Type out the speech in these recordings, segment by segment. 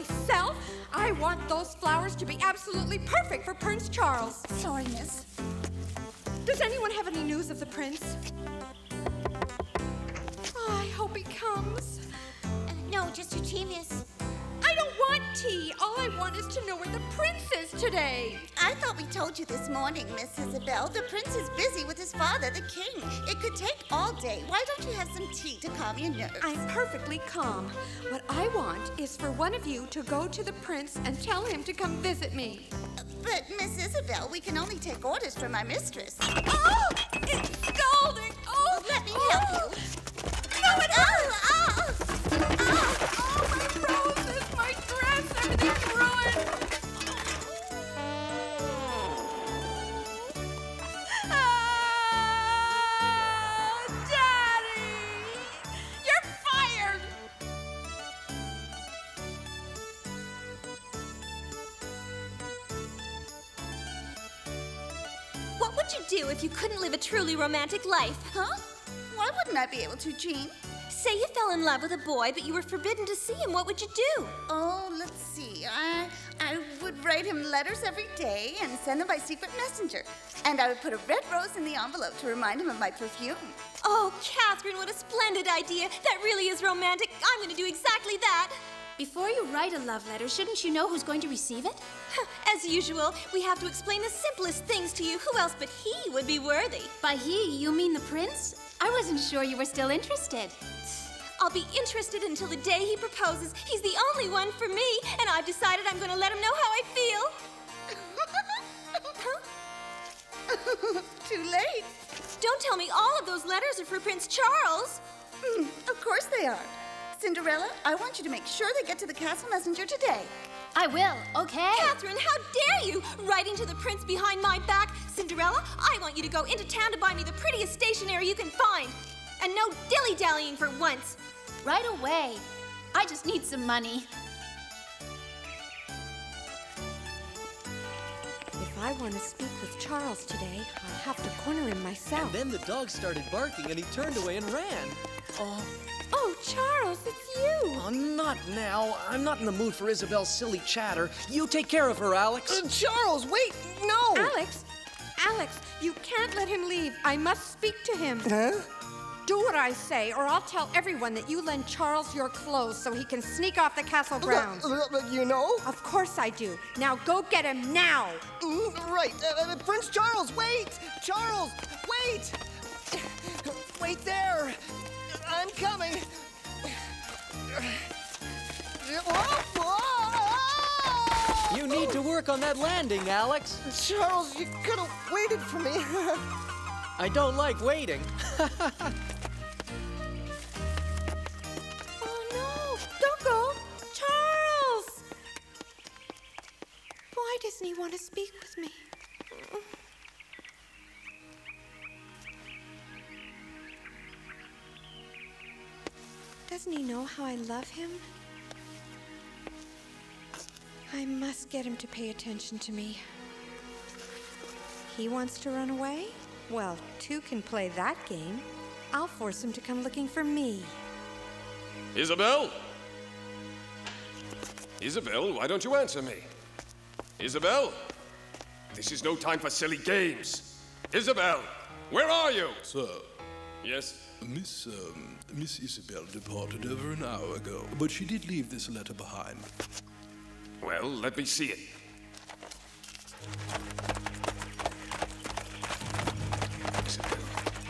myself. I want those flowers to be absolutely perfect for Prince Charles. Sorry, miss. Does anyone have any news of the prince? Oh, I hope he comes. Uh, no, just your tea. All I want is to know where the prince is today. I thought we told you this morning, Miss Isabel. The prince is busy with his father, the king. It could take all day. Why don't you have some tea to calm your nerves? I'm perfectly calm. What I want is for one of you to go to the prince and tell him to come visit me. But, Miss Isabel, we can only take orders from our mistress. Oh! It's scalding! Oh! Let me oh. help you. No, it oh, romantic life? Huh? Why wouldn't I be able to, Jean? Say you fell in love with a boy, but you were forbidden to see him. What would you do? Oh, let's see. I, I would write him letters every day and send them by secret messenger. And I would put a red rose in the envelope to remind him of my perfume. Oh, Catherine, what a splendid idea. That really is romantic. I'm going to do exactly that. Before you write a love letter, shouldn't you know who's going to receive it? As usual, we have to explain the simplest things to you. Who else but he would be worthy? By he, you mean the prince? I wasn't sure you were still interested. I'll be interested until the day he proposes. He's the only one for me, and I've decided I'm going to let him know how I feel. Too late. Don't tell me all of those letters are for Prince Charles. Hmm, of course they are. Cinderella, I want you to make sure they get to the castle messenger today. I will, okay? Catherine, how dare you! Writing to the prince behind my back. Cinderella, I want you to go into town to buy me the prettiest stationery you can find. And no dilly dallying for once. Right away. I just need some money. If I want to speak with Charles today, I'll have to corner him myself. And then the dog started barking and he turned away and ran. Oh, Oh, Charles, it's you. oh, not now. I'm not in the mood for Isabel's silly chatter. You take care of her, Alex. Uh, Charles, wait! No! Alex, Alex, you can't let him leave. I must speak to him. Huh? Do what I say, or I'll tell everyone that you lend Charles your clothes so he can sneak off the castle grounds. Uh, uh, you know? Of course I do. Now go get him now. Mm, right. Uh, uh, Prince Charles, wait! Charles, wait! Wait there! I'm coming! You need to work on that landing, Alex. Charles, you could have waited for me. I don't like waiting. Oh no, don't go. Charles! Why doesn't he want to speak with me? Doesn't he know how I love him? I must get him to pay attention to me. He wants to run away? Well, two can play that game. I'll force him to come looking for me. Isabel? Isabel, why don't you answer me? Isabel? This is no time for silly games. Isabel, where are you? Sir, Yes? Miss, um, Miss Isabel departed over an hour ago, but she did leave this letter behind. Well, let me see it. Isabel,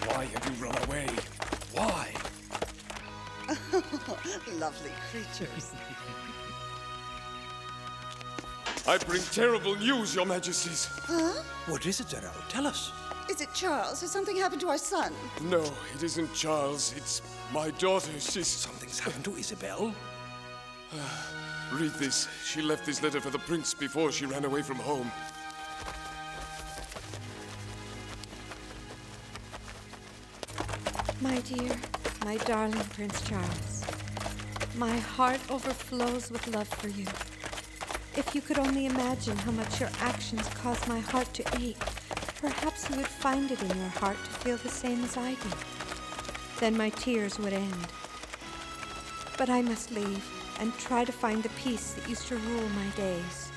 why have you run away? Why? Lovely creatures. I bring terrible news, Your Majesties. What is it, Zerao? Tell us. Is it Charles? Has something happened to our son? No, it isn't Charles. It's my daughter. She's. Something's happened to Isabel. Read this. She left this letter for the prince before she ran away from home. My dear, my darling Prince Charles, my heart overflows with love for you. If you could only imagine how much your actions cause my heart to ache, perhaps you would find it in your heart to feel the same as I do. Then my tears would end. But I must leave. and try to find the peace that used to rule my days.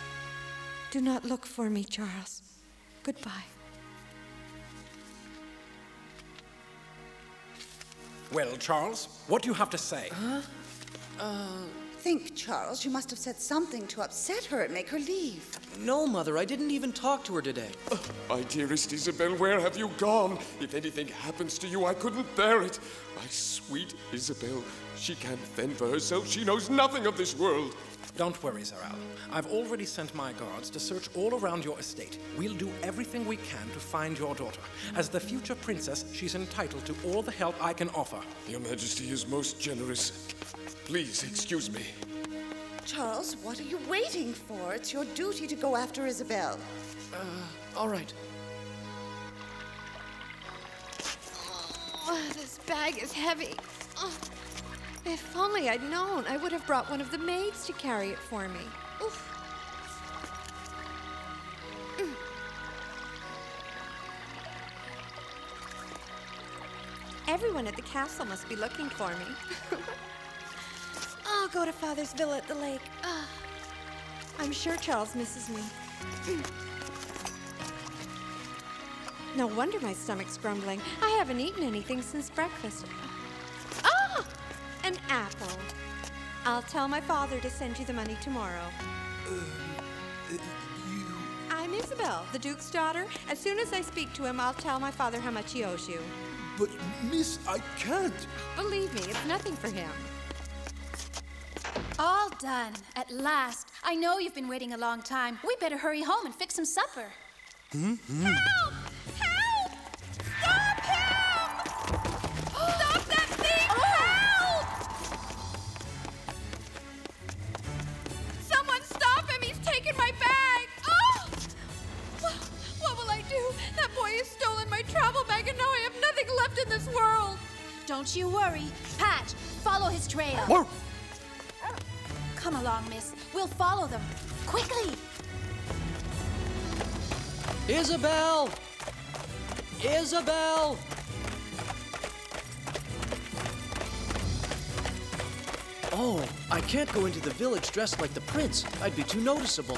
Do not look for me, Charles. Goodbye. Well, Charles, what do you have to say? Uh, Think, Charles, you must have said something to upset her and make her leave. No, Mother, I didn't even talk to her today. Oh, my dearest Isabel, where have you gone? If anything happens to you, I couldn't bear it. My sweet Isabel, she can't fend for herself. She knows nothing of this world. Don't worry, Zaral. I've already sent my guards to search all around your estate. We'll do everything we can to find your daughter. As the future princess, she's entitled to all the help I can offer. Your Majesty is most generous. Please excuse me. Charles, what are you waiting for? It's your duty to go after Isabel. All right. Oh, this bag is heavy. Oh, if only I'd known, I would have brought one of the maids to carry it for me. Oof. Mm. Everyone at the castle must be looking for me. I'll go to Father's villa at the lake. Ah. I'm sure Charles misses me. No wonder my stomach's grumbling. I haven't eaten anything since breakfast. Ah! An apple. I'll tell my father to send you the money tomorrow. You, I'm Isabel, the Duke's daughter. As soon as I speak to him, I'll tell my father how much he owes you. But, Miss, I can't. Believe me, it's nothing for him. Done. At last. I know you've been waiting a long time. We better hurry home and fix some supper. Mm-hmm. Help! Help! Stop him! Stop that thing! Help! Someone stop him! He's taken my bag! Oh! What, what will I do? That boy has stolen my travel bag and now I have nothing left in this world! Don't you worry. Patch, follow his trail. Whoa! Miss. We'll follow them. Quickly! Isabel! Isabel! Oh, I can't go into the village dressed like the prince. I'd be too noticeable.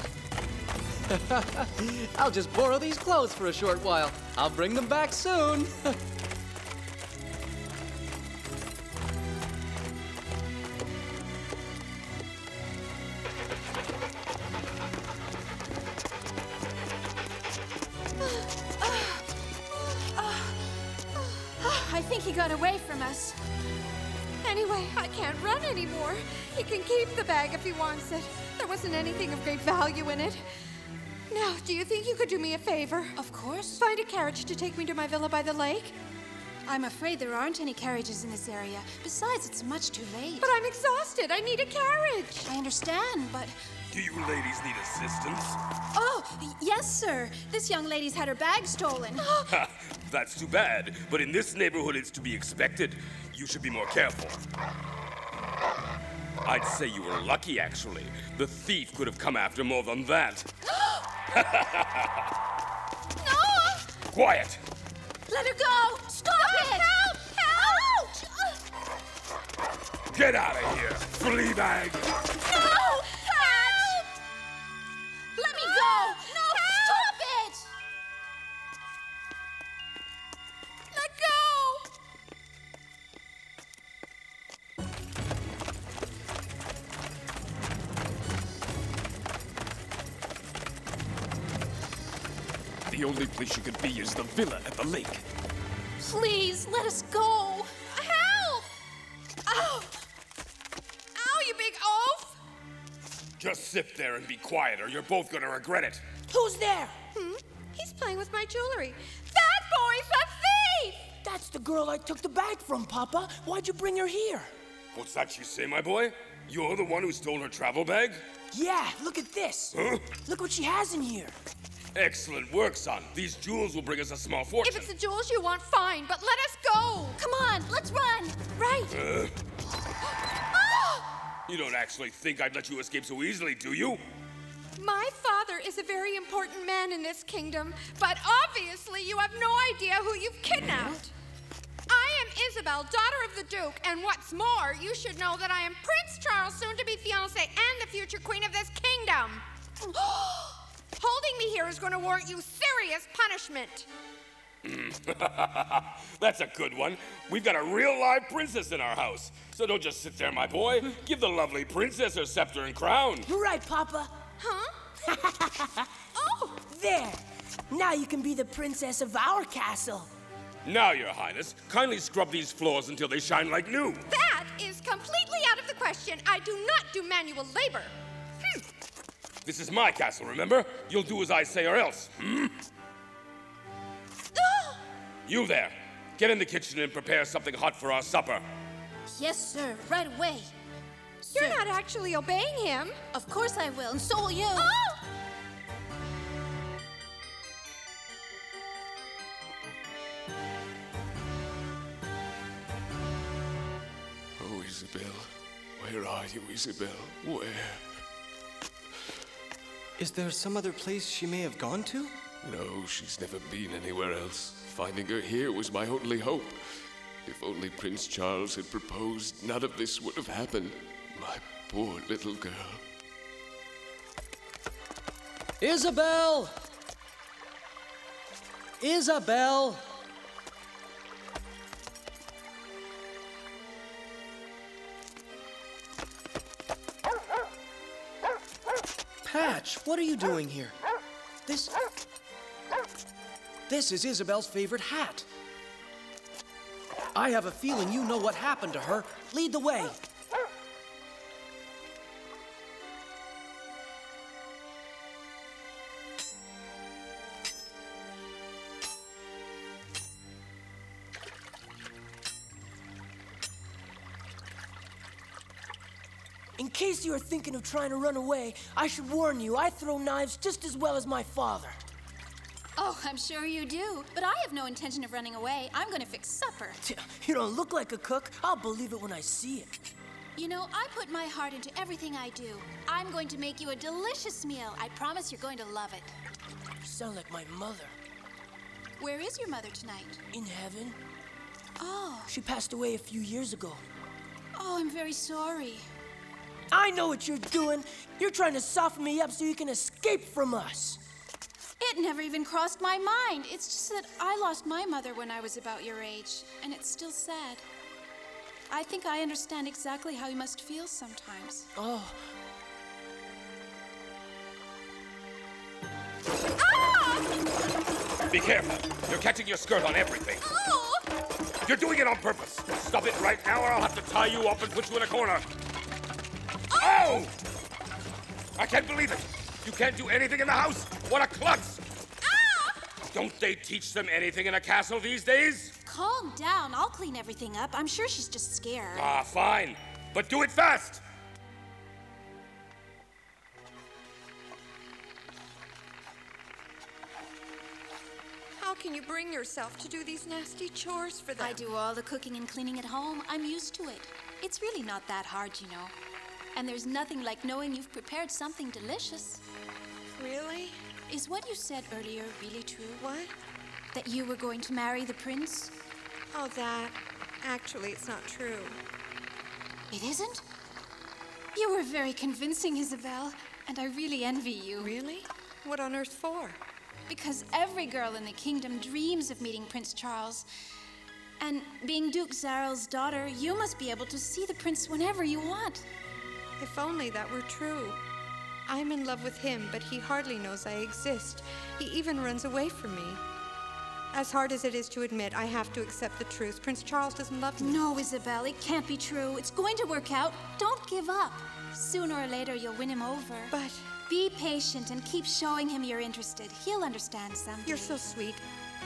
I'll just borrow these clothes for a short while. I'll bring them back soon. Anyway, I can't run anymore. He can keep the bag if he wants it. There wasn't anything of great value in it. Now, do you think you could do me a favor? Of course. Find a carriage to take me to my villa by the lake? I'm afraid there aren't any carriages in this area. Besides, it's much too late. But I'm exhausted. I need a carriage. I understand, but. Do you ladies need assistance? Oh, yes, sir. This young lady's had her bag stolen. Ha! That's too bad, but in this neighborhood it's to be expected. You should be more careful. I'd say you were lucky, actually. The thief could have come after more than that. Quiet! Let her go! Stop it! Oh, help! Help! Get out of here, flea bag! No! The only place you could be is the villa at the lake. Please, let us go! Help! Ow! Ow, you big oaf! Just sit there and be quiet, or you're both gonna regret it. Who's there? Hmm? He's playing with my jewelry. That boy's a thief! That's the girl I took the bag from, Papa. Why'd you bring her here? What's that you say, my boy? You're the one who stole her travel bag? Yeah, look at this. Huh? Look what she has in here. Excellent work, son. These jewels will bring us a small fortune. If it's the jewels you want, fine, but let us go. Come on, let's run! Right. Uh, you don't actually think I'd let you escape so easily, do you? My father is a very important man in this kingdom, but obviously you have no idea who you've kidnapped. I am Isabel. Isabel, daughter of the Duke, and what's more, you should know that I am Prince Charles, soon to be fiance, and the future queen of this kingdom. Holding me here is going to warrant you serious punishment. That's a good one. We've got a real live princess in our house. So don't just sit there, my boy. Give the lovely princess her scepter and crown. You're right, Papa. Huh? oh! There. Now you can be the princess of our castle. Now, Your Highness, kindly scrub these floors until they shine like new. That is completely out of the question. I do not do manual labor. This is my castle, remember? You'll do as I say or else. Hmm? You there. Get in the kitchen and prepare something hot for our supper. Yes, sir. Right away. You're not actually obeying him. Of course I will, and so will you. Oh! Oh, Isabel. Where are you, Isabel? Where? Is there some other place she may have gone to? No, she's never been anywhere else. Finding her here was my only hope. If only Prince Charles had proposed, none of this would have happened. My poor little girl. Isabel! Isabel! What are you doing here? This. This is Isabel's favorite hat. I have a feeling you know what happened to her. Lead the way. In case you are thinking of trying to run away, I should warn you, I throw knives just as well as my father. Oh, I'm sure you do. But I have no intention of running away. I'm going to fix supper. You don't look like a cook. I'll believe it when I see it. You know, I put my heart into everything I do. I'm going to make you a delicious meal. I promise you're going to love it. You sound like my mother. Where is your mother tonight? In heaven. Oh. She passed away a few years ago. Oh, I'm very sorry. I know what you're doing. You're trying to soften me up so you can escape from us. It never even crossed my mind. It's just that I lost my mother when I was about your age, and it's still sad. I think I understand exactly how you must feel sometimes. Oh. Ah! Be careful. You're catching your skirt on everything. Oh! You're doing it on purpose. Stop it right now, or I'll have to tie you up and put you in a corner. I can't believe it. You can't do anything in the house. What a klutz! Don't they teach them anything in a castle these days? Calm down. I'll clean everything up. I'm sure she's just scared. Ah, fine. But do it fast. How can you bring yourself to do these nasty chores for them? I do all the cooking and cleaning at home. I'm used to it. It's really not that hard, you know. And there's nothing like knowing you've prepared something delicious. Really? Is what you said earlier really true? What? That you were going to marry the prince? Oh, that. Actually, it's not true. It isn't? You were very convincing, Isabel, and I really envy you. Really? What on earth for? Because every girl in the kingdom dreams of meeting Prince Charles. And being Duke Zarel's daughter, you must be able to see the prince whenever you want. If only that were true. I'm in love with him, but he hardly knows I exist. He even runs away from me. As hard as it is to admit, I have to accept the truth. Prince Charles doesn't love me. No, Isabel, it can't be true. It's going to work out. Don't give up. Sooner or later, you'll win him over. But. Be patient and keep showing him you're interested. He'll understand someday. You're so sweet.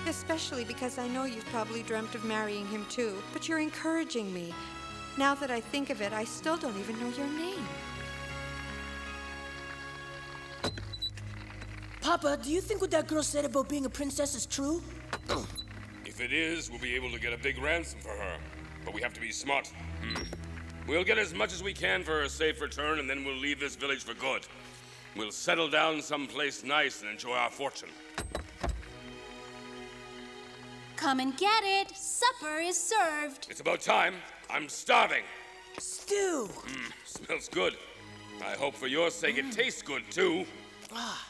Especially because I know you've probably dreamt of marrying him too. But you're encouraging me. Now that I think of it, I still don't even know your name. Papa, do you think what that girl said about being a princess is true? If it is, we'll be able to get a big ransom for her. But we have to be smart. Hmm. We'll get as much as we can for her safe return, and then we'll leave this village for good. We'll settle down someplace nice and enjoy our fortune. Come and get it. Supper is served. It's about time. I'm starving. Stew. Mm, smells good. I hope for your sake it tastes good too. Ah.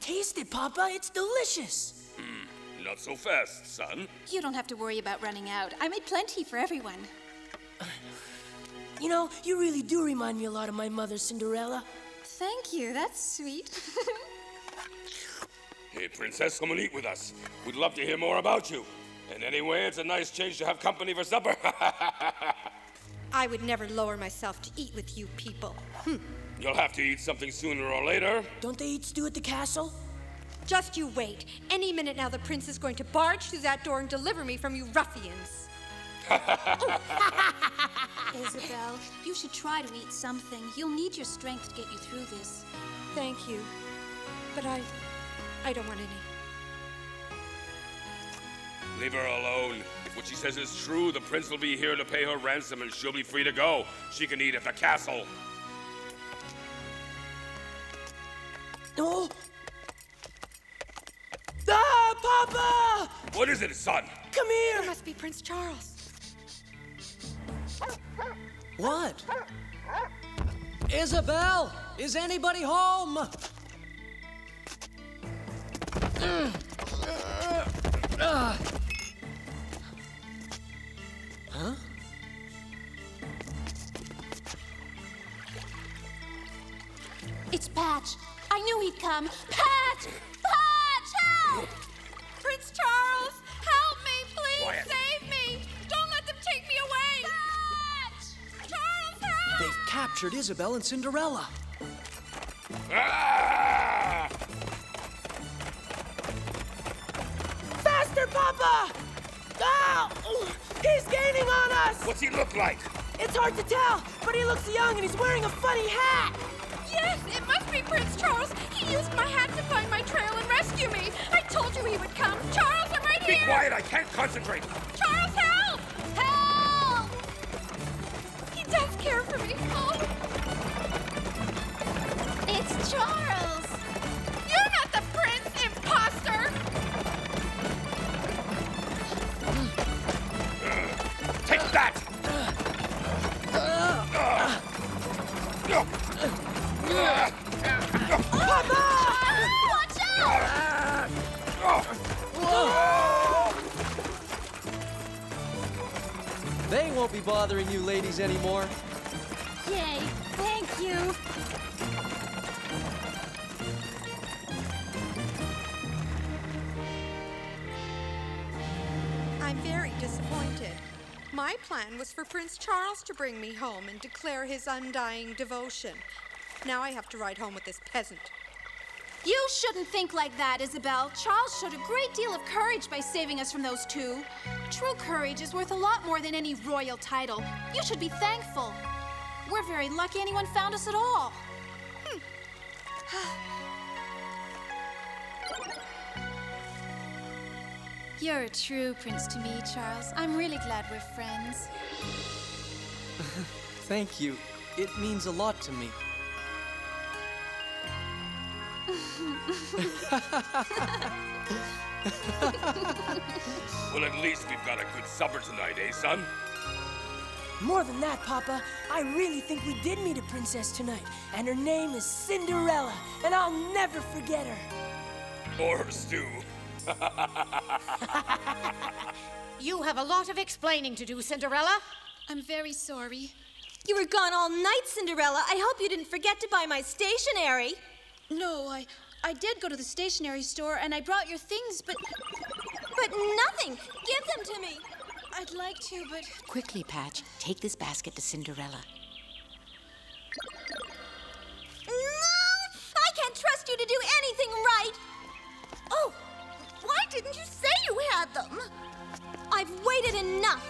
Taste it, Papa. It's delicious. Mm, not so fast, son. You don't have to worry about running out. I made plenty for everyone. You know, you really do remind me a lot of my mother, Cinderella. Thank you. That's sweet. hey, Princess, come and eat with us. We'd love to hear more about you. And anyway, it's a nice change to have company for supper. I would never lower myself to eat with you people. Hm. You'll have to eat something sooner or later. Don't they eat stew at the castle? Just you wait. Any minute now, the prince is going to barge through that door and deliver me from you ruffians. Isabel, you should try to eat something. You'll need your strength to get you through this. Thank you. But I. I don't want any. Leave her alone. If what she says is true, the prince will be here to pay her ransom and she'll be free to go. She can eat at the castle. No. Ah, Papa! What is it, son? Come here! It must be Prince Charles. What? Isabel! Is anybody home? Huh? I knew come. Patch! Patch! Help! Prince Charles, help me, please Quiet. save me. Don't let them take me away. Patch! Charles, help! They've captured Isabel and Cinderella. Ah! Faster, Papa! Ah! He's gaining on us! What's he look like? It's hard to tell, but he looks young and he's wearing a funny hat. Yes, it must be Prince Charles. He used my hat to find my trail and rescue me. I told you he would come. Charles, I'm right Be here. quiet, I can't concentrate. Charles, They won't be bothering you ladies anymore. Yay! Thank you! I'm very disappointed. My plan was for Prince Charles to bring me home and declare his undying devotion. Now I have to ride home with this peasant. You shouldn't think like that, Isabel. Charles showed a great deal of courage by saving us from those two. True courage is worth a lot more than any royal title. You should be thankful. We're very lucky anyone found us at all. Hmm. You're a true prince to me, Charles. I'm really glad we're friends. Thank you. It means a lot to me. Well, at least we've got a good supper tonight, eh, son? More than that, Papa, I really think we did meet a princess tonight, and her name is Cinderella, and I'll never forget her. Or her stew. You have a lot of explaining to do, Cinderella. I'm very sorry. You were gone all night, Cinderella. I hope you didn't forget to buy my stationery. No, I I did go to the stationery store and I brought your things, but But nothing. Give them to me. I'd like to, but Quickly, Patch, take this basket to Cinderella. No! I can't trust you to do anything right. Oh, why didn't you say you had them? I've waited enough.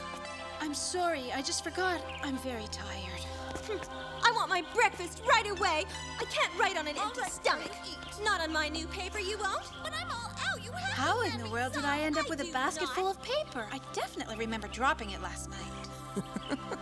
I'm sorry. I just forgot. I'm very tired. Hmm. I want my breakfast right away. I can't write on an empty stomach. Not on my new paper, you won't. But I'm all out. You have How to in the world did. I end up with a basket not. full of paper? I definitely remember dropping it last night.